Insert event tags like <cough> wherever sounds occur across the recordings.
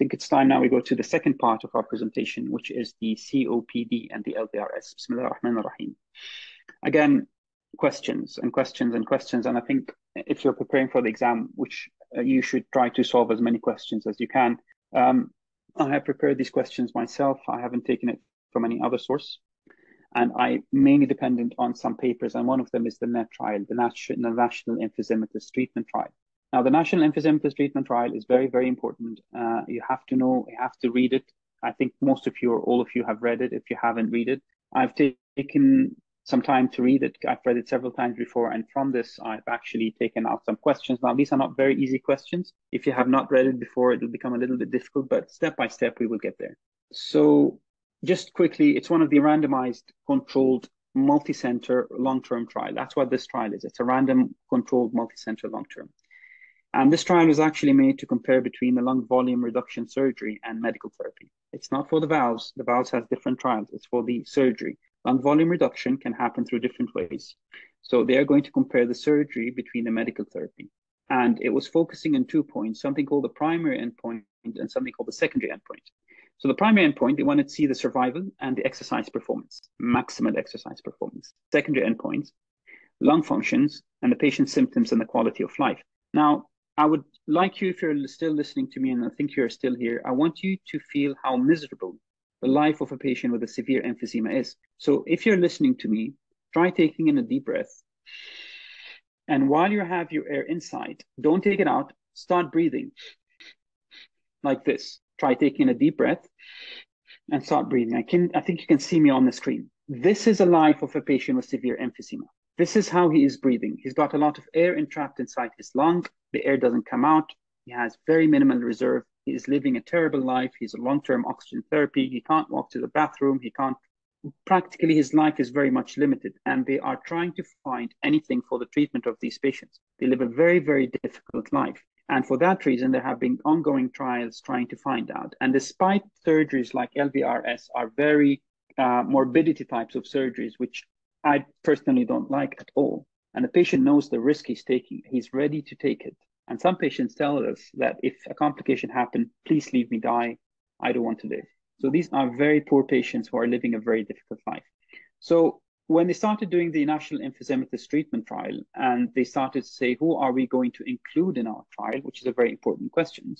think it's time now we go to the second part of our presentation, which is the COPD and the LVRS. Bismillah ar-Rahman ar-Rahim. Again, questions and questions and questions. And I think if you're preparing for the exam, which uh, you should try to solve as many questions as you can. Um, I have prepared these questions myself. I haven't taken it from any other source. And I mainly dependent on some papers, and one of them is the NET trial, the National, Emphysematous Treatment Trial. Now, the National Emphysematous Treatment Trial is very, very important. Uh, you have to know, you have to read it. I think most of you or all of you have read it. If you haven't read it, I've taken some time to read it. I've read it several times before, and from this, I've actually taken out some questions. Now, these are not very easy questions. If you have not read it before, it will become a little bit difficult, but step by step, we will get there. So, just quickly, it's one of the randomized, controlled, multi-center long-term trial. That's what this trial is. It's a random, controlled, multi-center long-term. And this trial was actually made to compare between the lung volume reduction surgery and medical therapy. It's not for the valves. The valves has different trials. It's for the surgery. Lung volume reduction can happen through different ways. So they are going to compare the surgery between the medical therapy. And it was focusing on two points, something called the primary endpoint and something called the secondary endpoint. So the primary endpoint, they wanted to see the survival and the exercise performance, maximal exercise performance. Secondary endpoints, lung functions, and the patient's symptoms and the quality of life. Now, I would like you, if you're still listening to me and I think you're still here, I want you to feel how miserable the life of a patient with a severe emphysema is. So if you're listening to me, try taking in a deep breath. And while you have your air inside, don't take it out, start breathing like this. Try taking a deep breath and start breathing. I can I think you can see me on the screen. This is a life of a patient with severe emphysema. This is how he is breathing. He's got a lot of air entrapped inside his lung. The air doesn't come out. He has very minimal reserve. He is living a terrible life. He's on long-term oxygen therapy. He can't walk to the bathroom. He can't. Practically, his life is very much limited, and they are trying to find anything for the treatment of these patients. They live a very, very difficult life. And for that reason, there have been ongoing trials trying to find out. And despite surgeries like LVRS are very uh, morbidity types of surgeries, which I personally don't like at all, and the patient knows the risk he's taking, he's ready to take it. And some patients tell us that if a complication happened, please leave me die. I don't want to live. So these are very poor patients who are living a very difficult life. So when they started doing the national emphysematous treatment trial and they started to say, who are we going to include in our trial, which is a very important question.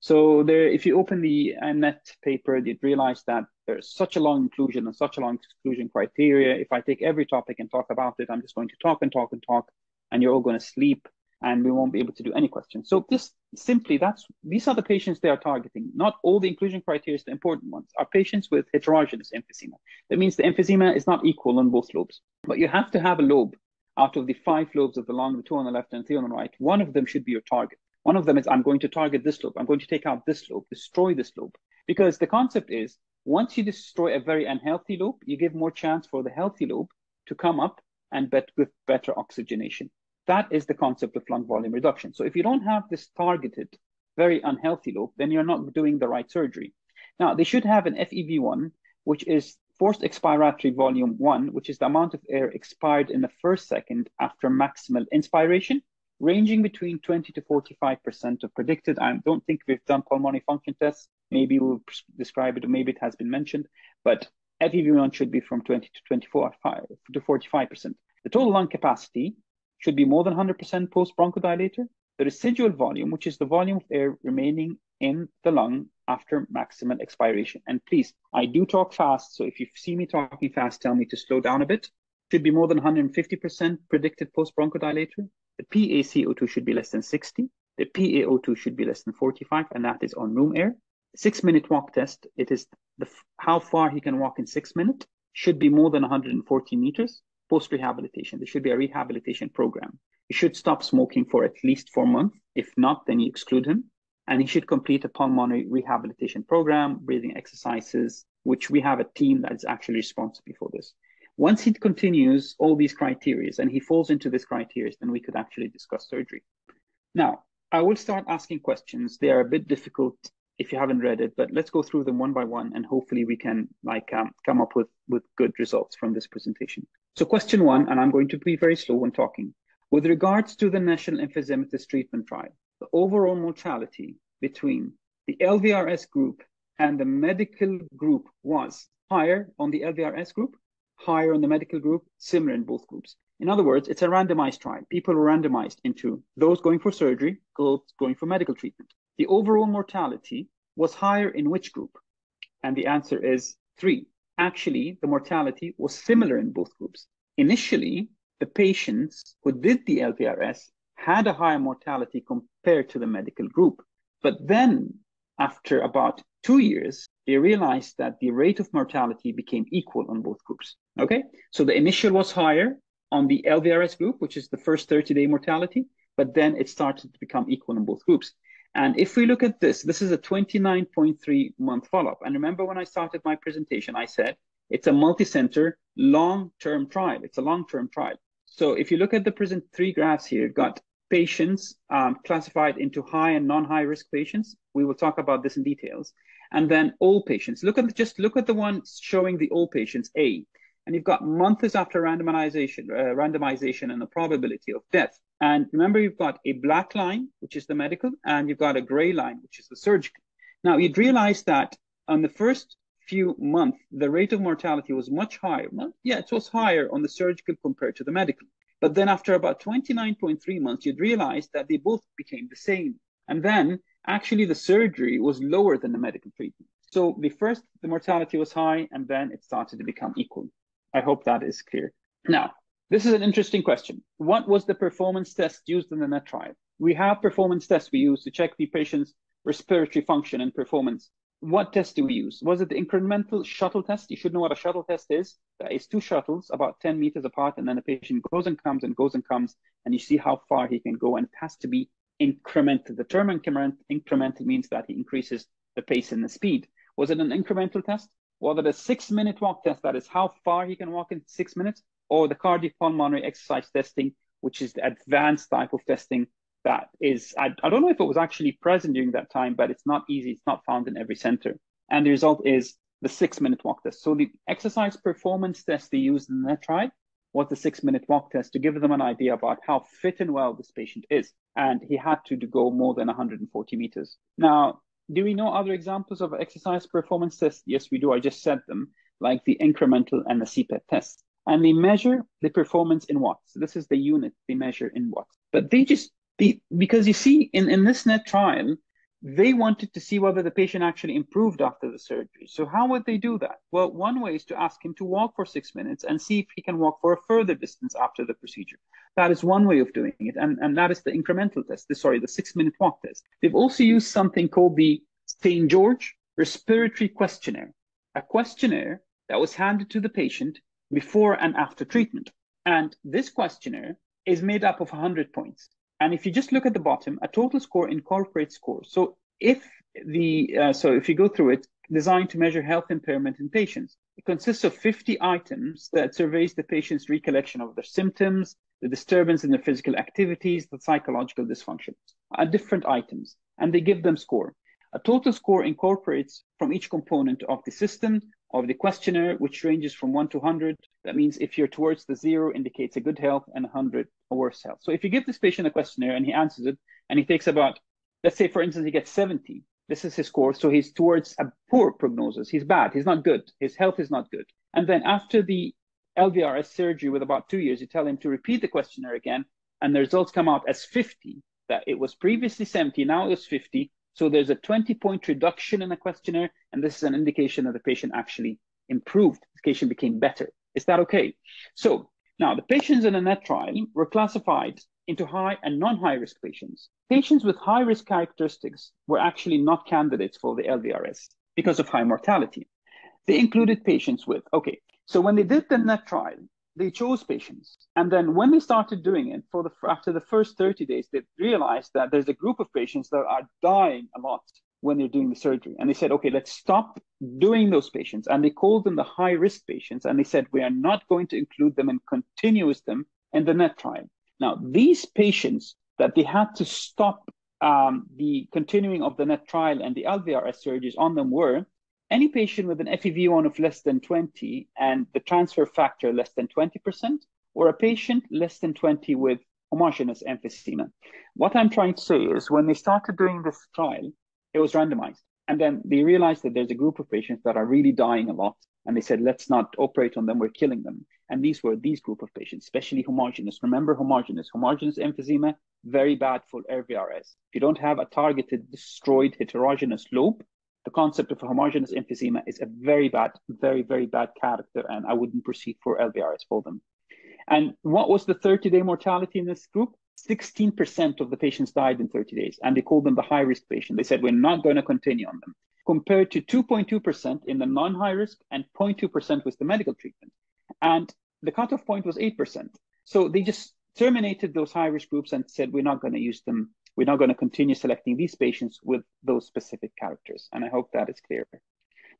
So there, if you open the uh, NET paper, you'd realize that there's such a long inclusion and such a long exclusion criteria. If I take every topic and talk about it, I'm just going to talk and talk and talk, and you're all going to sleep and we won't be able to do any questions. So this simply, that's these are the patients they are targeting. Not all the inclusion criteria the important ones. Are patients with heterogeneous emphysema. That means the emphysema is not equal on both lobes, but you have to have a lobe out of the five lobes of the lung, the two on the left and three on the right. One of them should be your target. One of them is I'm going to target this lobe. I'm going to take out this lobe, destroy this lobe. Because the concept is once you destroy a very unhealthy lobe, you give more chance for the healthy lobe to come up and bet with better oxygenation. That is the concept of lung volume reduction. So if you don't have this targeted, very unhealthy lobe, then you're not doing the right surgery. Now, they should have an FEV1, which is forced expiratory volume one, which is the amount of air expired in the first second after maximal inspiration, ranging between 20 to 45% of predicted. I don't think we've done pulmonary function tests. Maybe we'll describe it, or maybe it has been mentioned, but FEV1 should be from 20 to 24 to 45%. The total lung capacity should be more than 100% post bronchodilator. The residual volume, which is the volume of air remaining in the lung after maximal expiration. And please, I do talk fast, so if you see me talking fast, tell me to slow down a bit. Should be more than 150% predicted post bronchodilator. The PaCO2 should be less than 60. The PaO2 should be less than 45, and that is on room air. Six minute walk test, it is the how far he can walk in six minutes, should be more than 140 meters post rehabilitation. There should be a rehabilitation program. He should stop smoking for at least four months. If not, then you exclude him. And he should complete a pulmonary rehabilitation program, breathing exercises, which we have a team that is actually responsible for this. Once he continues all these criteria and he falls into this criteria, then we could actually discuss surgery. Now, I will start asking questions. They are a bit difficult if you haven't read it, but let's go through them one by one and hopefully we can like um, come up with, with good results from this presentation. So question one, and I'm going to be very slow when talking. With regards to the National Emphysematous Treatment Trial, the overall mortality between the LVRS group and the medical group was higher on the LVRS group, higher in the medical group, similar in both groups. In other words, it's a randomized trial. People were randomized into those going for surgery, those going for medical treatment. The overall mortality was higher in which group? And the answer is three. Actually, the mortality was similar in both groups. Initially, the patients who did the LVRS had a higher mortality compared to the medical group. But then, after about two years, they realized that the rate of mortality became equal on both groups. Okay, so the initial was higher on the LVRS group, which is the first 30 day mortality, but then it started to become equal in both groups. And if we look at this, this is a 29.3 month follow up. And remember when I started my presentation, I said it's a multi center long term trial. It's a long term trial. So if you look at the present three graphs here, you've got patients um, classified into high and non-high risk patients. We will talk about this in details. And then all patients. Look at the, just look at the one showing the all patients A, and you've got months after randomization, uh, randomization, and the probability of death. And remember, you've got a black line, which is the medical, and you've got a gray line, which is the surgical. Now you'd realize that on the first few months, the rate of mortality was much higher. Well, yeah, it was higher on the surgical compared to the medical. But then after about 29.3 months, you'd realize that they both became the same. And then actually the surgery was lower than the medical treatment. So the first, the mortality was high, and then it started to become equal. I hope that is clear. Now, this is an interesting question. What was the performance test used in the NET trial? We have performance tests we use to check the patient's respiratory function and performance. What test do we use? Was it the incremental shuttle test? You should know what a shuttle test is. That is two shuttles about 10 meters apart, and then the patient goes and comes and goes and comes, and you see how far he can go, and it has to be incremental. The term increment, incremental means that he increases the pace and the speed. Was it an incremental test? Was it a six minute walk test? That is how far he can walk in six minutes, or the cardiopulmonary exercise testing, which is the advanced type of testing that is, I, I don't know if it was actually present during that time, but it's not easy. It's not found in every center. And the result is the six minute walk test. So the exercise performance test they used in that trial was the six minute walk test to give them an idea about how fit and well this patient is. And he had to go more than 140 meters. Now, do we know other examples of exercise performance tests? Yes, we do. I just said them, like the incremental and the CPET test. And they measure the performance in watts. So this is the unit they measure in watts. But they just the, because you see, in, in this NET trial, they wanted to see whether the patient actually improved after the surgery. So how would they do that? Well, one way is to ask him to walk for six minutes and see if he can walk for a further distance after the procedure. That is one way of doing it, and, and that is the incremental test, the, sorry, the six-minute walk test. They've also used something called the St. George Respiratory Questionnaire, a questionnaire that was handed to the patient before and after treatment. And this questionnaire is made up of 100 points. And if you just look at the bottom, a total score incorporates scores. So if the uh, so if you go through it, designed to measure health impairment in patients, it consists of 50 items that surveys the patient's recollection of their symptoms, the disturbance in their physical activities, the psychological dysfunction, are different items, and they give them score. A total score incorporates from each component of the system of the questionnaire, which ranges from 1 to 100. That means if you're towards the zero, indicates a good health, and 100 a worse health. So if you give this patient a questionnaire and he answers it, and he takes about, let's say, for instance, he gets 70, this is his score. So he's towards a poor prognosis. He's bad. He's not good. His health is not good. And then after the LVRS surgery with about two years, you tell him to repeat the questionnaire again, and the results come out as 50. That it was previously 70, now it was 50. So there's a 20 point reduction in the questionnaire, and this is an indication that the patient actually improved. The patient became better. Is that okay? So now the patients in the NET trial were classified into high and non-high risk patients. Patients with high risk characteristics were actually not candidates for the LVRS because of high mortality. They included patients with, okay, so when they did the NET trial, they chose patients. And then when they started doing it for the after the first 30 days, they realized that there's a group of patients that are dying a lot when they're doing the surgery. And they said, okay, let's stop doing those patients. And they called them the high risk patients. And they said, we are not going to include them and continue them in the NET trial. Now, these patients that they had to stop um, the continuing of the NET trial and the LVRS surgeries on them were any patient with an FEV1 of less than 20 and the transfer factor less than 20%, or a patient less than 20 with homogeneous emphysema. What I'm trying to say is when they started doing this trial, It was randomized. And then they realized that there's a group of patients that are really dying a lot. And they said, let's not operate on them, we're killing them. And these were these group of patients, especially homogeneous. Remember homogeneous. Homogeneous emphysema, very bad for LVRS. If you don't have a targeted, destroyed heterogeneous lobe, the concept of a homogeneous emphysema is a very bad, very, very bad character, and I wouldn't proceed for LVRS for them. And what was the 30 day mortality in this group? 16% of the patients died in 30 days, and they called them the high risk patient. They said, We're not going to continue on them, compared to 2.2% in the non high risk and 0.2% with the medical treatment. And the cutoff point was 8%. So they just terminated those high risk groups and said, We're not going to use them we're not going to continue selecting these patients with those specific characters. And I hope that is clear.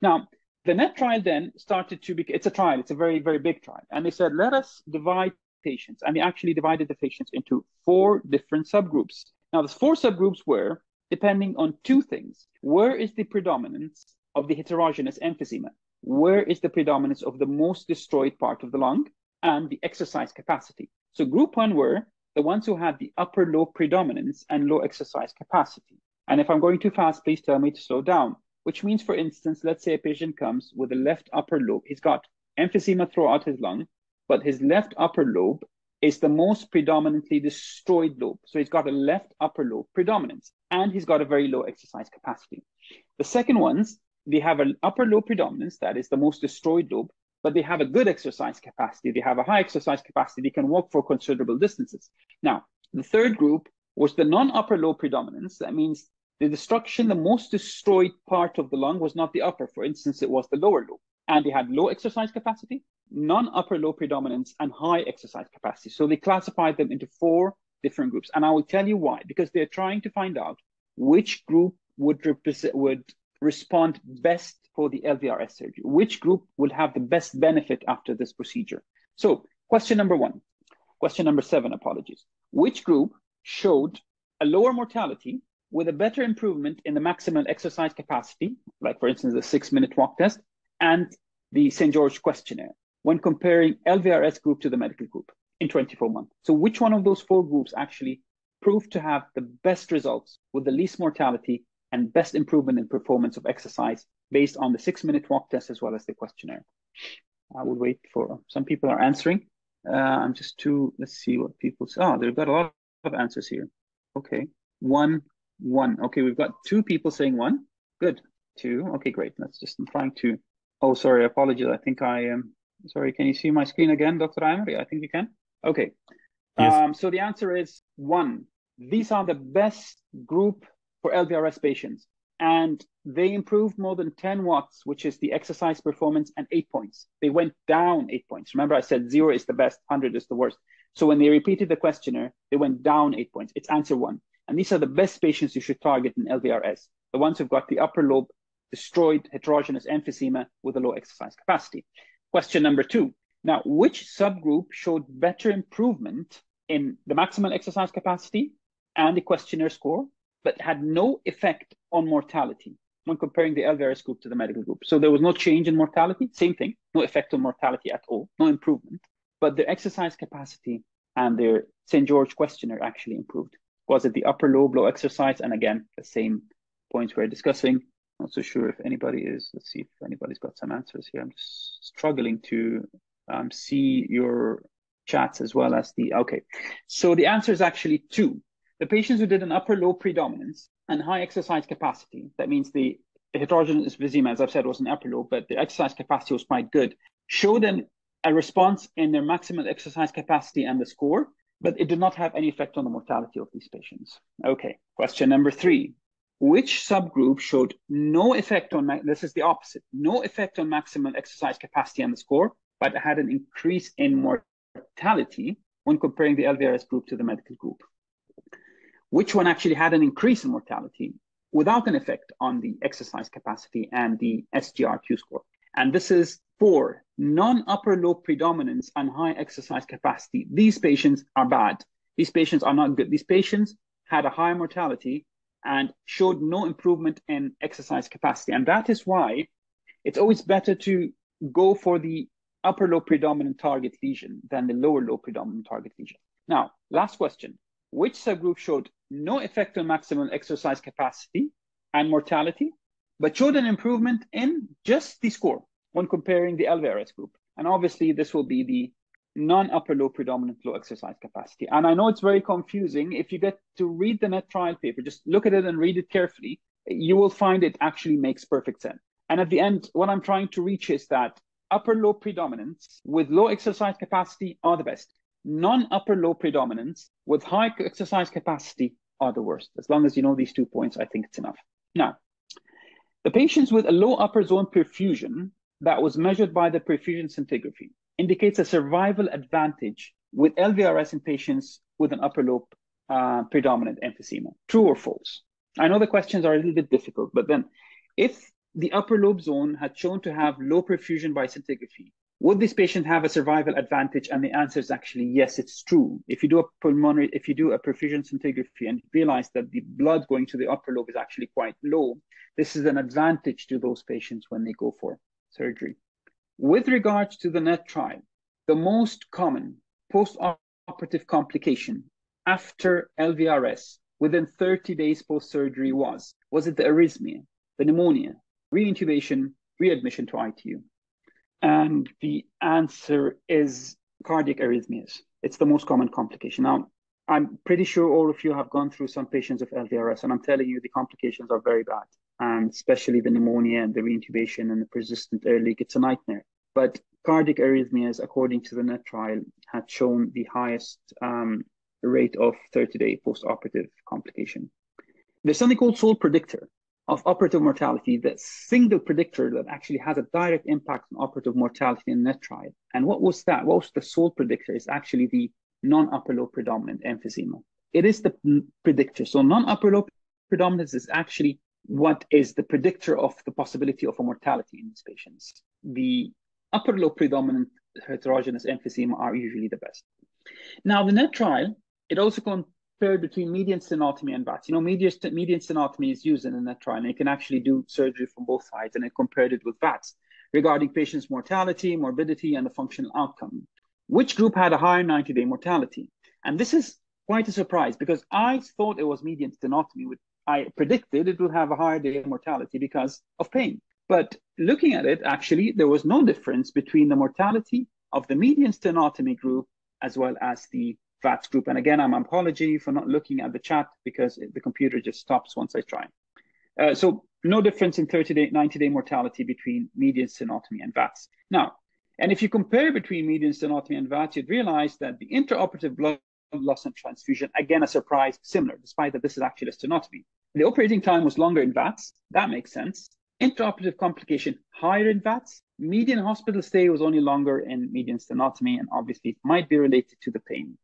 Now, the NET trial then started to be, it's a trial, it's a very, very big trial. And they said, let us divide patients. And they actually divided the patients into four different subgroups. Now, the four subgroups were depending on two things. Where is the predominance of the heterogeneous emphysema? Where is the predominance of the most destroyed part of the lung and the exercise capacity? So group one were the ones who had the upper lobe predominance and low exercise capacity. And if I'm going too fast, please tell me to slow down, which means, for instance, let's say a patient comes with a left upper lobe. He's got emphysema throughout his lung, but his left upper lobe is the most predominantly destroyed lobe. So he's got a left upper lobe predominance and he's got a very low exercise capacity. The second ones, they have an upper lobe predominance, that is the most destroyed lobe, but they have a good exercise capacity. They have a high exercise capacity. They can walk for considerable distances. Now, the third group was the non-upper lobe predominance. That means the destruction, the most destroyed part of the lung was not the upper. For instance, it was the lower lobe. And they had low exercise capacity, non-upper lobe predominance, and high exercise capacity. So they classified them into four different groups. And I will tell you why, because they're trying to find out which group would represent would respond best for the LVRS surgery? Which group will have the best benefit after this procedure? So question number one, question number seven, apologies. Which group showed a lower mortality with a better improvement in the maximal exercise capacity, like for instance, the six minute walk test and the St. George questionnaire when comparing LVRS group to the medical group in 24 months. So which one of those four groups actually proved to have the best results with the least mortality and best improvement in performance of exercise based on the six minute walk test as well as the questionnaire. I will wait for some people are answering. Uh, I'm just too, let's see what people say. Oh, they've got a lot of answers here. Okay, one, one. Okay, we've got two people saying one. Good, two. Okay, great. Let's just, I'm trying to, oh, sorry, apologies. I think I am, sorry, can you see my screen again, Dr. Amery? I think you can. Okay. Yes. Um, so the answer is one. These are the best group for LVRS patients. And they improved more than 10 watts, which is the exercise performance, and eight points. They went down eight points. Remember, I said zero is the best, 100 is the worst. So when they repeated the questionnaire, they went down eight points. It's answer one. And these are the best patients you should target in LVRS, the ones who've got the upper lobe destroyed heterogeneous emphysema with a low exercise capacity. Question number two. Now, which subgroup showed better improvement in the maximal exercise capacity and the questionnaire score but had no effect on mortality when comparing the LVRS group to the medical group. So there was no change in mortality, same thing, no effect on mortality at all, no improvement, but their exercise capacity and their St. George questionnaire actually improved. Was it the upper lobe, low exercise? And again, the same points we're discussing. Not so sure if anybody is, let's see if anybody's got some answers here. I'm just struggling to um, see your chats as well as the, okay. So the answer is actually two. The patients who did an upper lobe predominance and high exercise capacity, that means the heterogeneous emphysema, as I've said, was an upper lobe, but the exercise capacity was quite good, show them a response in their maximal exercise capacity and the score, but it did not have any effect on the mortality of these patients. Okay, question number three. Which subgroup showed no effect on, this is the opposite, no effect on maximal exercise capacity and the score, but had an increase in mortality when comparing the LVRS group to the medical group? Which one actually had an increase in mortality without an effect on the exercise capacity and the SGRQ score. And this is for non-upper lobe predominance and high exercise capacity. These patients are bad. These patients are not good. These patients had a high mortality and showed no improvement in exercise capacity. And that is why it's always better to go for the upper lobe predominant target lesion than the lower lobe predominant target lesion. Now, last question. Which subgroup showed no effect on maximal exercise capacity and mortality, but showed an improvement in just the score when comparing the LVRS group. And obviously, this will be the non-upper low predominant low exercise capacity. And I know it's very confusing. If you get to read the NET trial paper, just look at it and read it carefully, you will find it actually makes perfect sense. And at the end, what I'm trying to reach is that upper low predominance with low exercise capacity are the best. Non-upper lobe predominance with high exercise capacity are the worst. As long as you know these two points, I think it's enough. Now, the patients with a low upper zone perfusion that was measured by the perfusion scintigraphy indicates a survival advantage with LVRS in patients with an upper lobe uh, predominant emphysema. True or false? I know the questions are a little bit difficult, but then if the upper lobe zone had shown to have low perfusion by scintigraphy, would this patient have a survival advantage? And the answer is actually yes, it's true. If you do a pulmonary, if you do a perfusion scintigraphy and realize that the blood going to the upper lobe is actually quite low, this is an advantage to those patients when they go for surgery. With regards to the NET trial, the most common post-operative complication after LVRS within 30 days post-surgery was, was it the arrhythmia, the pneumonia, reintubation, readmission to ITU? And the answer is cardiac arrhythmias. It's the most common complication. Now, I'm pretty sure all of you have gone through some patients of LVRS, and I'm telling you the complications are very bad, and especially the pneumonia and the reintubation and the persistent air leak. It's a nightmare. But cardiac arrhythmias, according to the NET trial, had shown the highest um, rate of 30-day post-operative complication. There's something called sole predictor of operative mortality, the single predictor that actually has a direct impact on operative mortality in NET trial. And what was that? What was the sole predictor? is actually the non-upper lobe predominant emphysema. It is the predictor. So non-upper lobe predominance is actually what is the predictor of the possibility of a mortality in these patients. The upper lobe predominant heterogeneous emphysema are usually the best. Now, the NET trial, it also compared between median sternotomy and VATS. You know, median, median sternotomy is used in the trial, and it can actually do surgery from both sides, and it compared it with VATS regarding patients' mortality, morbidity, and the functional outcome. Which group had a higher 90-day mortality? And this is quite a surprise because I thought it was median sternotomy. I predicted it would have a higher day mortality because of pain. But looking at it, actually, there was no difference between the mortality of the median sternotomy group as well as the VATS group. And again, I'm apology for not looking at the chat because the computer just stops once I try. Uh, so no difference in 30 day, 90 day mortality between median sternotomy and VATS. Now, and if you compare between median sternotomy and VATS, you'd realize that the intraoperative blood loss and transfusion, again, a surprise, similar, despite that this is actually a sternotomy. The operating time was longer in VATS. That makes sense. Intraoperative complication higher in VATS. Median hospital stay was only longer in median sternotomy and obviously it might be related to the pain.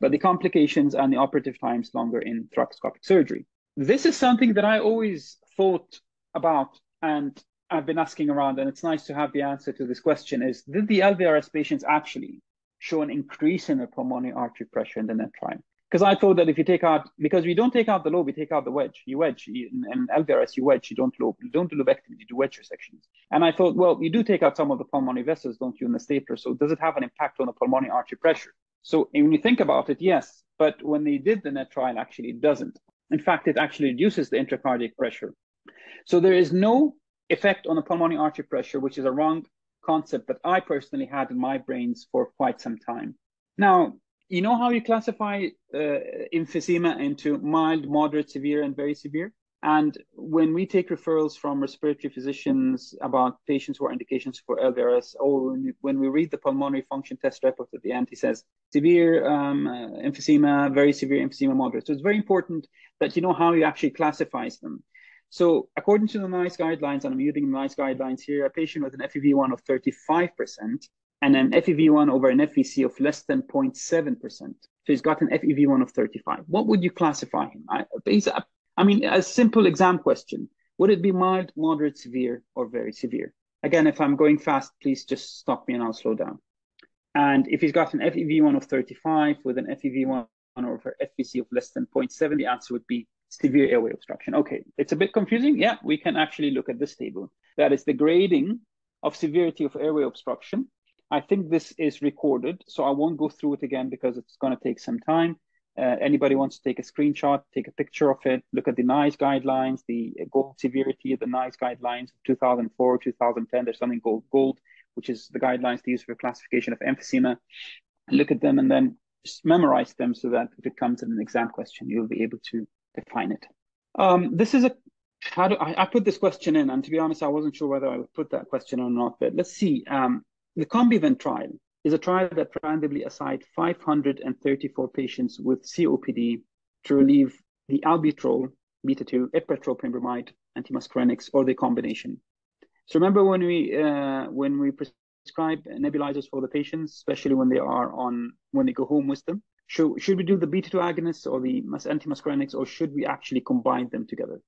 But the complications and the operative times longer in thoracoscopic surgery. This is something that I always thought about and I've been asking around, and it's nice to have the answer to this question is, did the LVRS patients actually show an increase in their pulmonary artery pressure in the NET trial? because I thought that if you take out because we don't take out the lobe, we take out the wedge. You wedge in, in LVRS, you wedge. You don't lobe. You don't do lobectomy. You do wedge resections. And I thought, well, you do take out some of the pulmonary vessels, don't you, in the stapler? So does it have an impact on the pulmonary artery pressure? So when you think about it, yes. But when they did the NET trial, actually, it doesn't. In fact, it actually reduces the intracardiac pressure. So there is no effect on the pulmonary artery pressure, which is a wrong concept that I personally had in my brains for quite some time. Now, you know how you classify uh, emphysema into mild, moderate, severe, and very severe? And when we take referrals from respiratory physicians about patients who are indications for LVRS, or when we, read the pulmonary function test report at the end, he says severe um, uh, emphysema, very severe emphysema, moderate. So it's very important that you know how you actually classify them. So according to the NICE guidelines, and I'm using NICE guidelines here, a patient with an FEV1 of 35% and an FEV1 over an FVC of less than 0.7%. So he's got an FEV1 of 35. What would you classify him? I, I mean, a simple exam question. Would it be mild, moderate, severe, or very severe? Again, if I'm going fast, please just stop me and I'll slow down. And if he's got an FEV1 of 35 with an FEV1 over FVC of less than 0.7, the answer would be severe airway obstruction. Okay, it's a bit confusing. Yeah, we can actually look at this table. That is the grading of severity of airway obstruction I think this is recorded, so I won't go through it again because it's going to take some time. Uh, anybody wants to take a screenshot, take a picture of it, look at the NICE guidelines, the gold severity of the NICE guidelines, of 2004, 2010, there's something called gold, which is the guidelines to use for classification of emphysema. Look at them and then memorize them so that if it comes in an exam question, you'll be able to define it. Um, this is a how do I, I, put this question in, and to be honest, I wasn't sure whether I would put that question or not. But let's see. Um, the COMBIVENT trial is a trial that randomly assigned 534 patients with COPD to relieve the albuterol, beta 2, ipratropium antimuscarinics, or the combination. So remember when we uh, when we prescribe nebulizers for the patients, especially when they are on when they go home with them, should, should we do the beta 2 agonists or the antimuscarinics, or should we actually combine them together?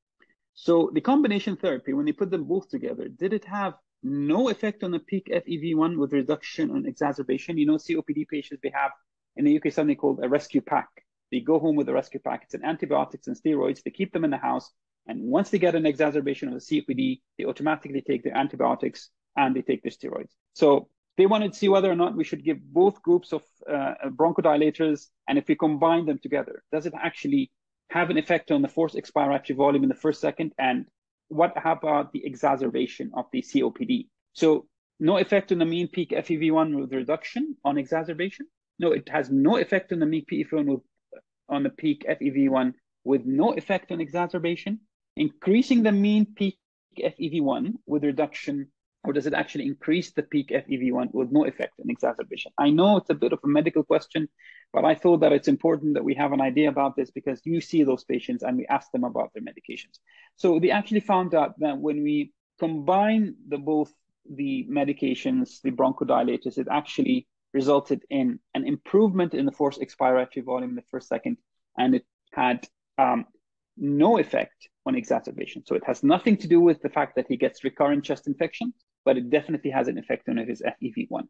So the combination therapy, when they put them both together, did it have no effect on the peak FEV1 with reduction on exacerbation? You know, COPD patients, they have in the UK something called a rescue pack. They go home with a rescue pack. It's an antibiotics and steroids. They keep them in the house. And once they get an exacerbation of the COPD, they automatically take their antibiotics and they take their steroids. So they wanted to see whether or not we should give both groups of uh, bronchodilators, and if we combine them together, does it actually have an effect on the forced expiratory volume in the first second? And what about the exacerbation of the COPD? So no effect on the mean peak FEV1 with reduction on exacerbation. No, it has no effect on the mean peak FEV1 with on the peak FEV1 with no effect on exacerbation. Increasing the mean peak FEV1 with reduction or does it actually increase the peak FEV1 with no effect in exacerbation? I know it's a bit of a medical question, but I thought that it's important that we have an idea about this because you see those patients and we ask them about their medications. So they actually found out that when we combine the both the medications, the bronchodilators, it actually resulted in an improvement in the forced expiratory volume in the first second, and it had um, no effect on exacerbation. So it has nothing to do with the fact that he gets recurrent chest infection but it definitely has an effect on his FEV1.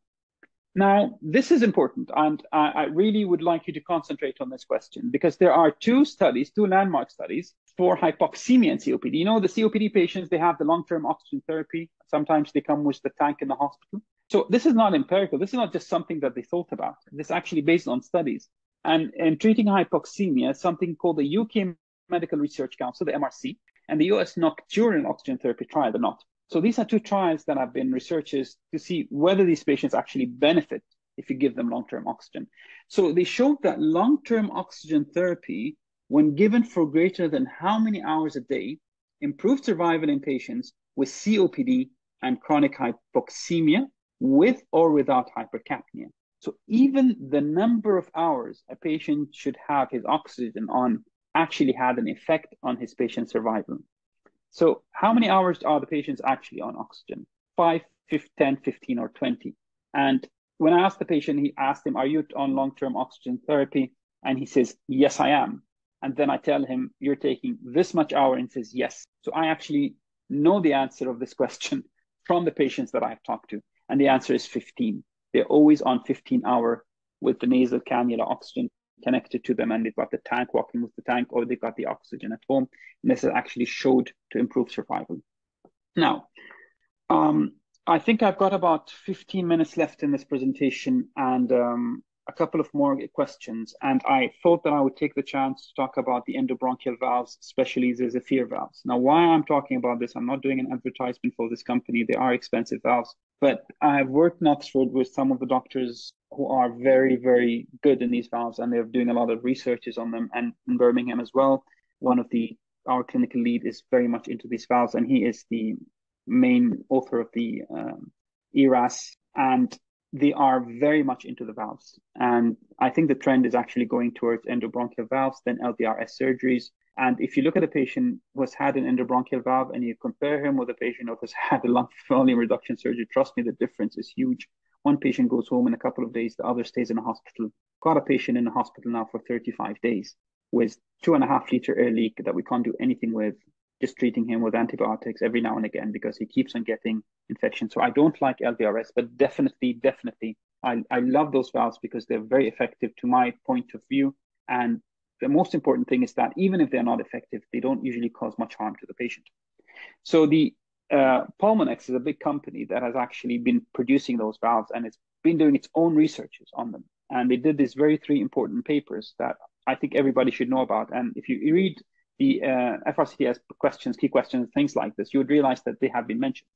Now, this is important, and I, really would like you to concentrate on this question because there are two studies, two landmark studies for hypoxemia and COPD. You know, the COPD patients, they have the long-term oxygen therapy. Sometimes they come with the tank in the hospital. So this is not empirical. This is not just something that they thought about. This is actually based on studies. And in treating hypoxemia, something called the UK Medical Research Council, the MRC, and the US Nocturnal Oxygen Therapy Trial, the NOT. So these are two trials that have been researches to see whether these patients actually benefit if you give them long-term oxygen. So they showed that long-term oxygen therapy, when given for greater than how many hours a day, improved survival in patients with COPD and chronic hypoxemia with or without hypercapnia. So even the number of hours a patient should have his oxygen on actually had an effect on his patient survival. So how many hours are the patients actually on oxygen? 5, 10, 15, or 20? And when I asked the patient, he asked him, are you on long-term oxygen therapy? And he says, yes, I am. And then I tell him, you're taking this much hour and says, yes. So I actually know the answer of this <laughs> question from the patients that I've talked to. And the answer is 15. They're always on 15 hour with the nasal cannula oxygen connected to them and they've got the tank walking with the tank or they've got the oxygen at home. And this is actually showed to improve survival. Now, um, I think I've got about 15 minutes left in this presentation and um, a couple of more questions. And I thought that I would take the chance to talk about the endobronchial valves, especially the Zephyr valves. Now, why I'm talking about this, I'm not doing an advertisement for this company. They are expensive valves, but I've worked in Oxford with some of the doctors who are very, very good in these valves, and they're doing a lot of researches on them. And in Birmingham as well, one of the our clinical lead is very much into these valves, and he is the main author of the um, ERAS, and they are very much into the valves. And I think the trend is actually going towards endobronchial valves, then LVRS surgeries. And if you look at a patient who has had an endobronchial valve and you compare him with a patient who has <laughs> had a lung volume reduction surgery, trust me, the difference is huge. One patient goes home in a couple of days, the other stays in a hospital. Got a patient in a hospital now for 35 days with two and a half liter air leak that we can't do anything with, just treating him with antibiotics every now and again because he keeps on getting infections. So I don't like LVRS, but definitely, definitely, I, I love those valves because they're very effective to my point of view. And the most important thing is that even if they're not effective, they don't usually cause much harm to the patient. So the uh, Pulmonx is a big company that has actually been producing those valves and it's been doing its own researches on them. And they did these very three important papers that I think everybody should know about. And if you read the uh, FRCTS questions, key questions, things like this, you would realize that they have been mentioned.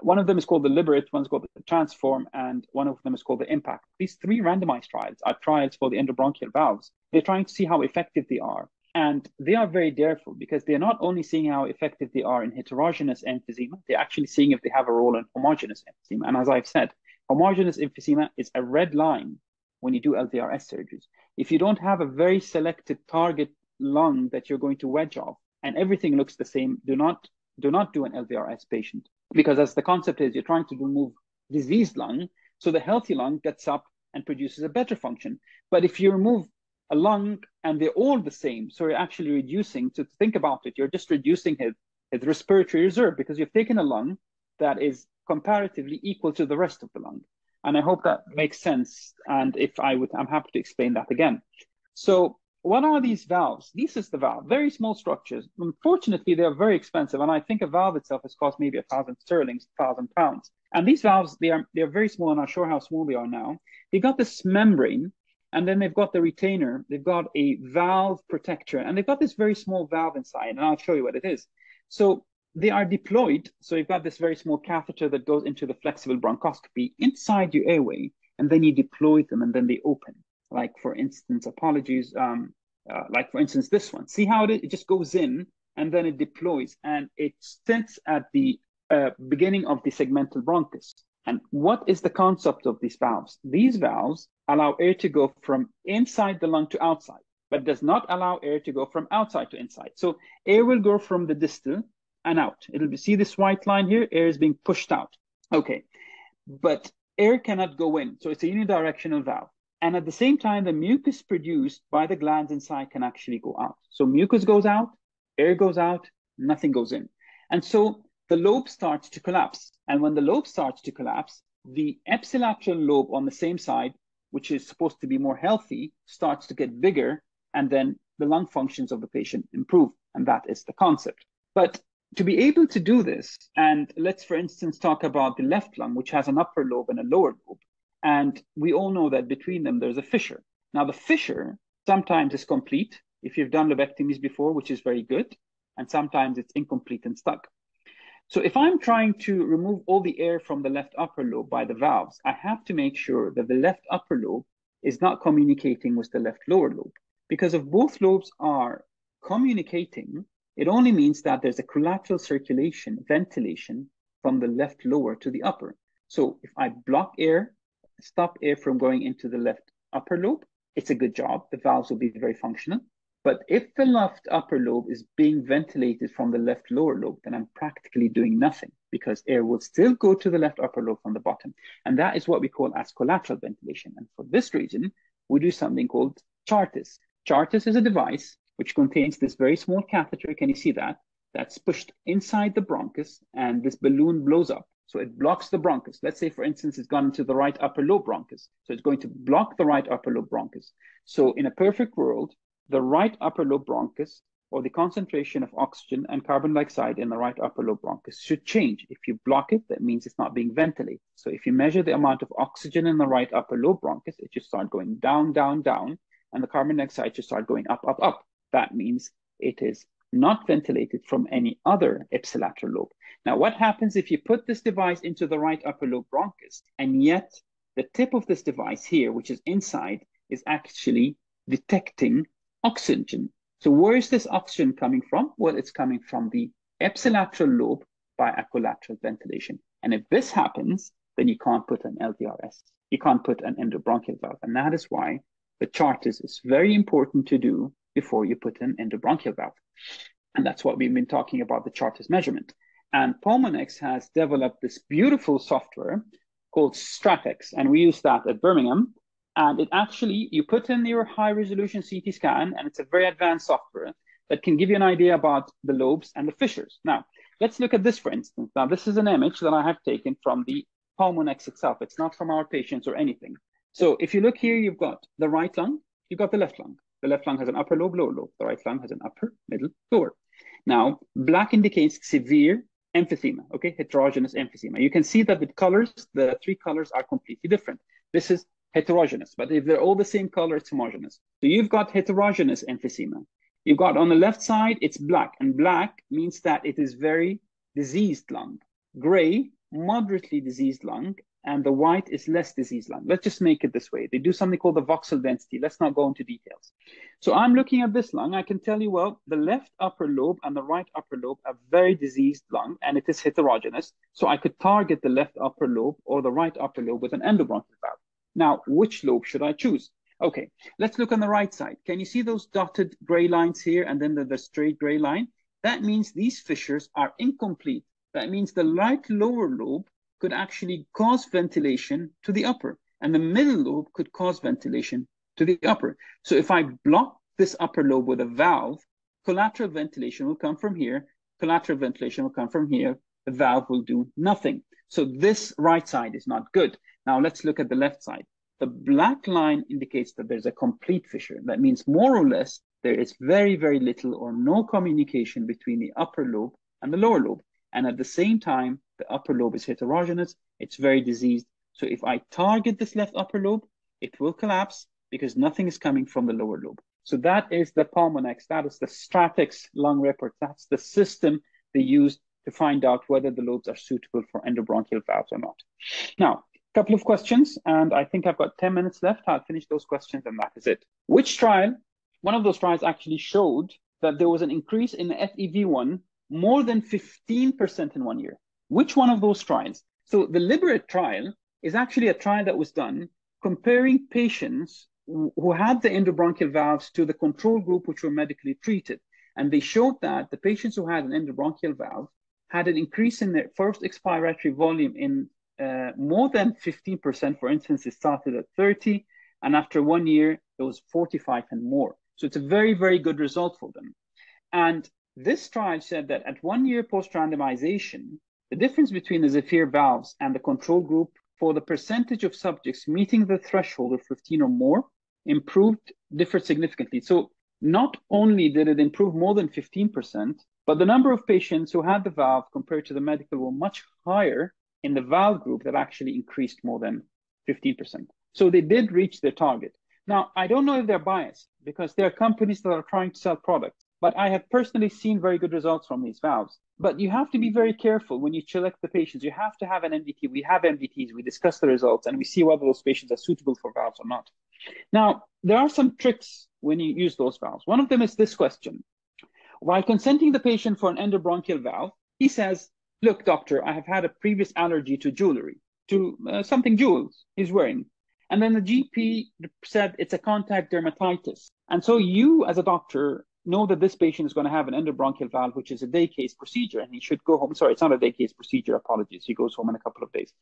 One of them is called the Liberate, one's called the Transform, and one of them is called the Impact. These three randomized trials are trials for the endobronchial valves. They're trying to see how effective they are. And they are very careful because they're not only seeing how effective they are in heterogeneous emphysema, they're actually seeing if they have a role in homogeneous emphysema. And as I've said, homogeneous emphysema is a red line when you do LVRS surgeries. If you don't have a very selected target lung that you're going to wedge off and everything looks the same, do not do not do an LVRS patient because as the concept is you're trying to remove diseased lung so the healthy lung gets up and produces a better function. But if you remove a lung and they're all the same, so you're actually reducing, to think about it, you're just reducing his, his respiratory reserve because you've taken a lung that is comparatively equal to the rest of the lung. And I hope that makes sense. And if I would, I'm happy to explain that again. So what are these valves? This is the valve, very small structures. Unfortunately, they're very expensive. And I think a valve itself has cost maybe a thousand sterling, thousand pounds. And these valves, they are they're very small, and I'll sure how small they are now. They've got this membrane, and then they've got the retainer, they've got a valve protector, and they've got this very small valve inside, and I'll show you what it is. So they are deployed. So you've got this very small catheter that goes into the flexible bronchoscopy inside your airway, and then you deploy them, and then they open. Like for instance, apologies, um, uh, like for instance, this one. See how it, it just goes in, and then it deploys, and it sits at the uh, beginning of the segmental bronchus. And what is the concept of these valves? These valves allow air to go from inside the lung to outside, but does not allow air to go from outside to inside. So air will go from the distal and out. It'll be, see this white line here? Air is being pushed out. Okay, but air cannot go in. So it's a unidirectional valve. And at the same time, the mucus produced by the glands inside can actually go out. So mucus goes out, air goes out, nothing goes in. And so the lobe starts to collapse. And when the lobe starts to collapse, the ipsilateral lobe on the same side, which is supposed to be more healthy, starts to get bigger. And then the lung functions of the patient improve. And that is the concept. But to be able to do this, and let's, for instance, talk about the left lung, which has an upper lobe and a lower lobe. And we all know that between them, there's a fissure. Now, the fissure sometimes is complete if you've done lobectomies before, which is very good. And sometimes it's incomplete and stuck. So if I'm trying to remove all the air from the left upper lobe by the valves, I have to make sure that the left upper lobe is not communicating with the left lower lobe. Because if both lobes are communicating, it only means that there's a collateral circulation, ventilation from the left lower to the upper. So if I block air, stop air from going into the left upper lobe, it's a good job. The valves will be very functional. But if the left upper lobe is being ventilated from the left lower lobe, then I'm practically doing nothing because air will still go to the left upper lobe from the bottom. And that is what we call as collateral ventilation. And for this reason, we do something called Chartis. Chartis is a device which contains this very small catheter. Can you see that? That's pushed inside the bronchus and this balloon blows up. So it blocks the bronchus. Let's say, for instance, it's gone into the right upper lobe bronchus. So it's going to block the right upper lobe bronchus. So in a perfect world, the right upper lobe bronchus or the concentration of oxygen and carbon dioxide in the right upper lobe bronchus should change. If you block it, that means it's not being ventilated. So if you measure the amount of oxygen in the right upper lobe bronchus, it should start going down, down, down, and the carbon dioxide should start going up, up, up that means it is not ventilated from any other ipsilateral lobe. Now, what happens if you put this device into the right upper lobe bronchus, and yet the tip of this device here, which is inside, is actually detecting oxygen. So where is this oxygen coming from? Well, it's coming from the ipsilateral lobe by equilateral ventilation. And if this happens, then you can't put an LVRS. You can't put an endobronchial valve. And that is why the Chartis is very important to do before you put an endobronchial valve. And that's what we've been talking about the Chartis measurement. And Pulmonx has developed this beautiful software called StratX, and we use that at Birmingham. And it actually, you put in your high resolution CT scan, and it's a very advanced software that can give you an idea about the lobes and the fissures. Now, let's look at this, for instance. Now, this is an image that I have taken from the Pulmonx itself. It's not from our patients or anything. So if you look here, you've got the right lung, you've got the left lung. The left lung has an upper lobe, lower lobe. The right lung has an upper, middle, lower. Now, black indicates severe emphysema, okay, heterogeneous emphysema. You can see that the colors, the three colors are completely different. This is heterogeneous. But if they're all the same color, it's homogeneous. So you've got heterogeneous emphysema. You've got on the left side, it's black, and black means that it is very diseased lung. Gray, moderately diseased lung, and the white is less diseased lung. Let's just make it this way. They do something called the voxel density. Let's not go into details. So I'm looking at this lung. I can tell you, well, the left upper lobe and the right upper lobe are very diseased lung, and it is heterogeneous. So I could target the left upper lobe or the right upper lobe with an endobronchial valve. Now, which lobe should I choose? Okay, let's look on the right side. Can you see those dotted gray lines here and then the, the straight gray line? That means these fissures are incomplete. That means the right lower lobe could actually cause ventilation to the upper, and the middle lobe could cause ventilation to the upper. So if I block this upper lobe with a valve, collateral ventilation will come from here, collateral ventilation will come from here, the valve will do nothing. So this right side is not good. Now let's look at the left side. The black line indicates that there's a complete fissure. That means more or less there is very, very little or no communication between the upper lobe and the lower lobe. And at the same time, the upper lobe is heterogeneous, it's very diseased. So if I target this left upper lobe, it will collapse because nothing is coming from the lower lobe. So that is the Pulmonx, that is the StratX lung report. That's the system they use to find out whether the lobes are suitable for endobronchial valves or not. Now, a couple of questions, and I think I've got 10 minutes left. I'll finish those questions and that is it. Which trial, one of those trials actually showed that there was an increase in the FEV1 more than 15% in one year. Which one of those trials? So the Liberate trial is actually a trial that was done comparing patients who had the endobronchial valves to the control group, which were medically treated. And they showed that the patients who had an endobronchial valve had an increase in their first expiratory volume in uh, more than 15%. For instance, it started at 30, and after one year, it was 45 and more. So it's a very, very good result for them. And this trial said that at one year post randomization, the difference between the Zephyr valves and the control group for the percentage of subjects meeting the threshold of 15 or more improved, differed significantly. So not only did it improve more than 15%, but the number of patients who had the valve compared to the medical were much higher in the valve group that actually increased more than 15%. So they did reach their target. Now, I don't know if they're biased because there are companies that are trying to sell products, but I have personally seen very good results from these valves. But you have to be very careful when you select the patients. You have to have an MDT. We have MDTs, we discuss the results, and we see whether those patients are suitable for valves or not. Now, there are some tricks when you use those valves. One of them is this question. While consenting the patient for an endobronchial valve, he says, Look, doctor, I have had a previous allergy to jewelry, to uh, something jewels he's wearing. And then the GP said it's a contact dermatitis. And so you, as a doctor, know that this patient is going to have an endobronchial valve, which is a day case procedure, and he should go home. Sorry, it's not a day case procedure. Apologies. He goes home in a couple of days.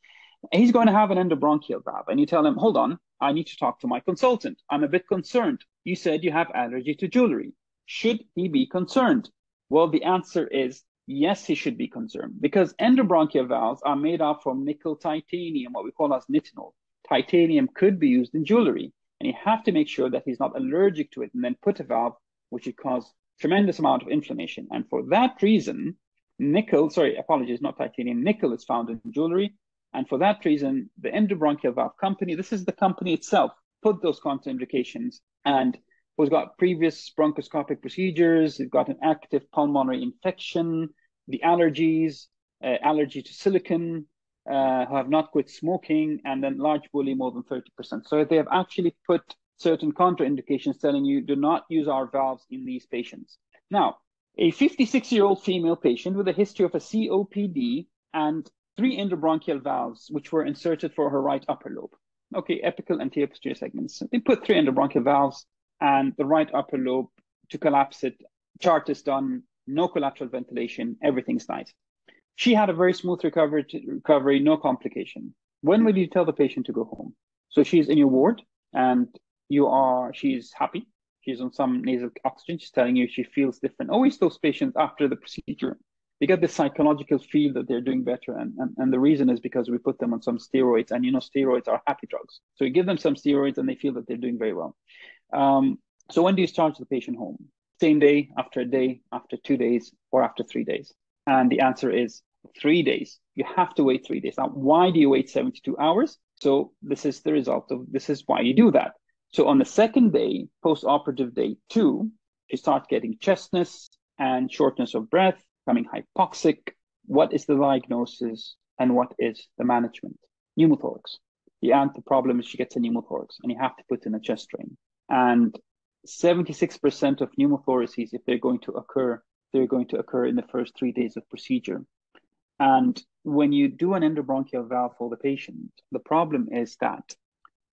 He's going to have an endobronchial valve, and you tell him, "Hold on, I need to talk to my consultant. I'm a bit concerned. You said you have allergy to jewelry. Should he be concerned?" Well, the answer is yes, he should be concerned because endobronchial valves are made up from nickel titanium, what we call as nitinol. Titanium could be used in jewelry, and you have to make sure that he's not allergic to it, and then put a valve which would cause tremendous amount of inflammation. And for that reason, nickel, sorry, apologies, not titanium, nickel is found in jewelry. And for that reason, the endobronchial valve company, this is the company itself, put those contraindications and was got previous bronchoscopic procedures, it got an active pulmonary infection, the allergies, uh, allergy to silicon, uh, who have not quit smoking, and then large bullae more than 30%. So they have actually put certain contraindications telling you do not use our valves in these patients. Now, a 56 year old female patient with a history of a COPD and three endobronchial valves, which were inserted for her right upper lobe. Okay, apical and posterior segments. They put three endobronchial valves and the right upper lobe to collapse it. Chart is done, no collateral ventilation, everything's nice. She had a very smooth recovery, recovery, no complication. When will you tell the patient to go home? So she's in your ward and you are she's happy. She's on some nasal oxygen. She's telling you she feels different. Always those patients after the procedure. They get this psychological feel that they're doing better. And, and, and the reason is because we put them on some steroids. And you know steroids are happy drugs. So you give them some steroids and they feel that they're doing very well. Um, so when do you start the patient home? Same day after a day after two days or after three days? And the answer is three days. You have to wait three days. Now why do you wait 72 hours? So this is the result of this is why you do that. So on the second day, post-operative day two, she starts getting chestness and shortness of breath, becoming hypoxic. What is the diagnosis and what is the management? Pneumothorax. The, the problem is she gets a pneumothorax and you have to put in a chest drain. And 76% of pneumothoraces, if they're going to occur, they're going to occur in the first three days of procedure. And when you do an endobronchial valve for the patient, the problem is that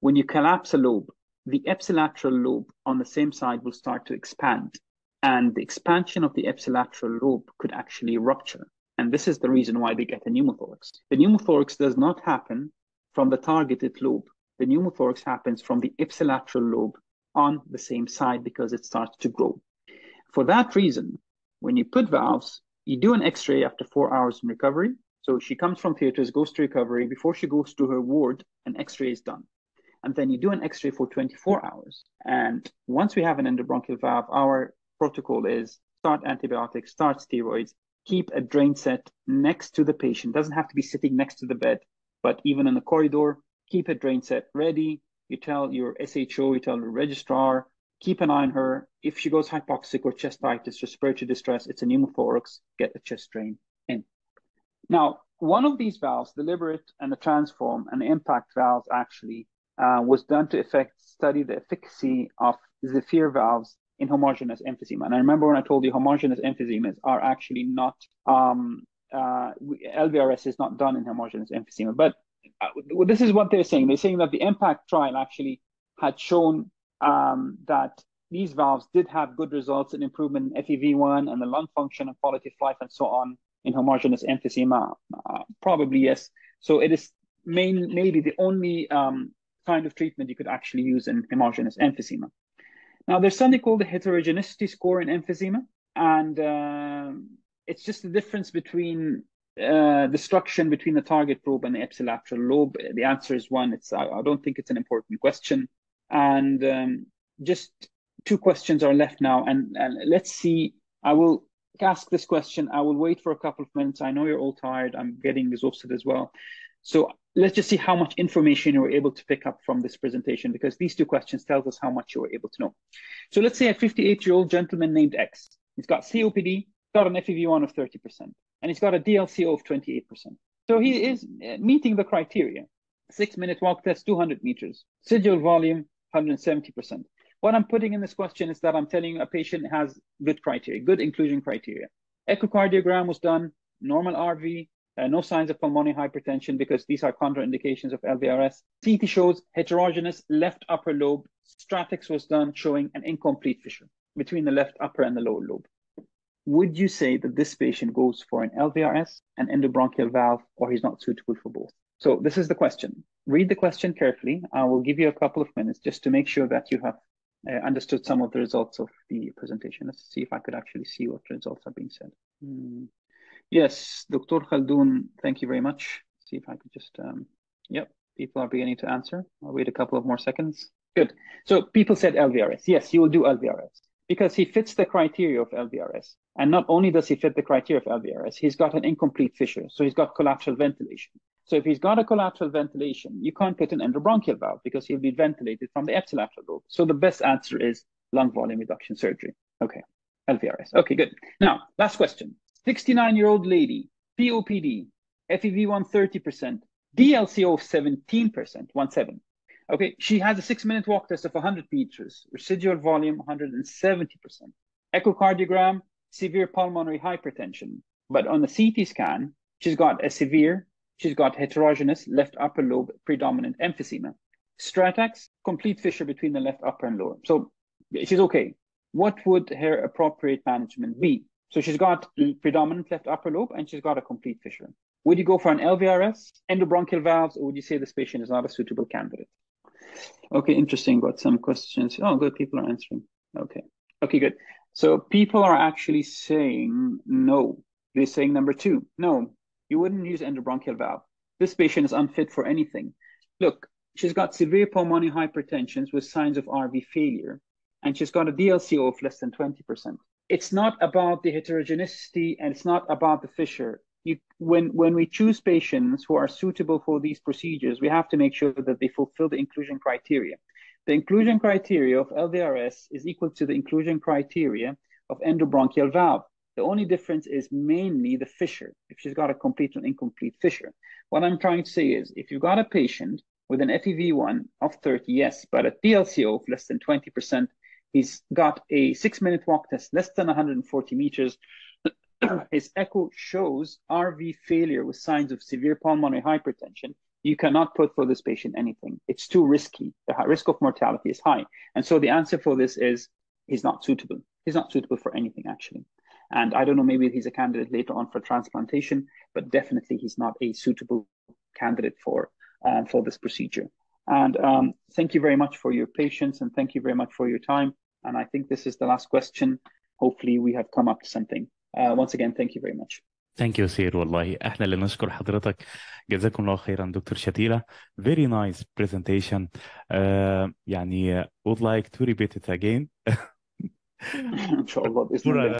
when you collapse a lobe, the ipsilateral lobe on the same side will start to expand. And the expansion of the ipsilateral lobe could actually rupture. And this is the reason why they get a pneumothorax. The pneumothorax does not happen from the targeted lobe. The pneumothorax happens from the ipsilateral lobe on the same side because it starts to grow. For that reason, when you put valves, you do an x-ray after four hours in recovery. So she comes from theaters, goes to recovery. Before she goes to her ward, an x-ray is done. And then you do an x-ray for 24 hours. And once we have an endobronchial valve, our protocol is start antibiotics, start steroids, keep a drain set next to the patient. Doesn't have to be sitting next to the bed, but even in the corridor, keep a drain set ready, you tell your SHO, you tell the registrar, keep an eye on her. If she goes hypoxic or chest chestitis, respiratory distress, it's a pneumothorax, get a chest drain in. Now, one of these valves, the Liberate and the Transform and the Impact valves actually uh, was done to effect, study the efficacy of Zephyr valves in homogeneous emphysema. And I remember when I told you homogeneous emphysemas are actually not, um, uh, LVRS is not done in homogeneous emphysema, but uh, this is what they're saying. They're saying that the impact trial actually had shown um, that these valves did have good results in improvement in FEV1 and the lung function and quality of life and so on in homogeneous emphysema. Uh, probably yes. So it is main, maybe the only um, kind of treatment you could actually use in homogeneous emphysema. Now, there's something called the heterogeneity score in emphysema, and uh, it's just the difference between uh, destruction between the target probe and the ipsilateral lobe? The answer is one. It's I, I don't think it's an important question. And um, just two questions are left now. And, and let's see. I will ask this question. I will wait for a couple of minutes. I know you're all tired. I'm getting exhausted as well. So let's just see how much information you were able to pick up from this presentation because these two questions tells us how much you were able to know. So let's say a 58-year-old gentleman named X. He's got COPD, got an FEV1 of 30%, and he's got a DLCO of 28%. So he is uh, meeting the criteria. Six minute walk test, 200 meters. Residual volume, 170%. What I'm putting in this question is that I'm telling you a patient has good criteria, good inclusion criteria. Echocardiogram was done, normal RV, uh, no signs of pulmonary hypertension because these are contraindications of LVRS. CT shows heterogeneous left upper lobe. StratX was done showing an incomplete fissure between the left upper and the lower lobe would you say that this patient goes for an LVRS, an endobronchial valve, or he's not suitable for both? So this is the question. Read the question carefully. I will give you a couple of minutes just to make sure that you have uh, understood some of the results of the presentation. Let's see if I could actually see what results are being said. Mm. Yes, Dr. Khaldoon, thank you very much. See if I could just, um, yep, people are beginning to answer. I'll wait a couple of more seconds. Good. So people said LVRS. Yes, he will do LVRS because he fits the criteria of LVRS. And not only does he fit the criteria of LVRS, he's got an incomplete fissure. So he's got collateral ventilation. So if he's got a collateral ventilation, you can't put an endobronchial valve because he'll be ventilated from the ipsilateral lobe. So the best answer is lung volume reduction surgery. Okay, LVRS. Okay, good. Now, last question. 69-year-old lady, COPD, FEV1 30%, DLCO of 17%, 1-7. Okay, she has a six minute walk test of 100 meters, residual volume 170%. Echocardiogram, severe pulmonary hypertension. But on the CT scan, she's got a severe, she's got heterogeneous left upper lobe predominant emphysema. StratX, complete fissure between the left upper and lower. So she's okay. What would her appropriate management be? So she's got predominant left upper lobe and she's got a complete fissure. Would you go for an LVRS, endobronchial valves, or would you say this patient is not a suitable candidate? Okay, interesting. Got some questions. Oh, good. People are answering. Okay. Okay, good. So people are actually saying no. They're saying number two. No, you wouldn't use endobronchial valve. This patient is unfit for anything. Look, she's got severe pulmonary hypertension with signs of RV failure, and she's got a DLCO of less than 20%. It's not about the heterogeneity and it's not about the fissure. you, when when we choose patients who are suitable for these procedures, we have to make sure that they fulfill the inclusion criteria. The inclusion criteria of LVRS is equal to the inclusion criteria of endobronchial valve. The only difference is mainly the fissure, if she's got a complete or incomplete fissure. What I'm trying to say is if you've got a patient with an FEV1 of 30, yes, but a DLCO of less than 20%, he's got a six minute walk test less than 140 meters. <clears throat> His echo shows RV failure with signs of severe pulmonary hypertension. You cannot put for this patient anything. It's too risky. The risk of mortality is high. And so the answer for this is he's not suitable. He's not suitable for anything, actually. And I don't know, maybe he's a candidate later on for transplantation, but definitely he's not a suitable candidate for, uh, for this procedure. And um, thank you very much for your patience and thank you very much for your time. And I think this is the last question. Hopefully we have come up to something. Uh, once again, thank you very much. ثانك يو سير والله احنا اللي نشكر حضرتك جزاكم الله خيرا دكتور شتيلة very nice presentation uh, يعني would like to repeat it again ان شاء الله باذن for الله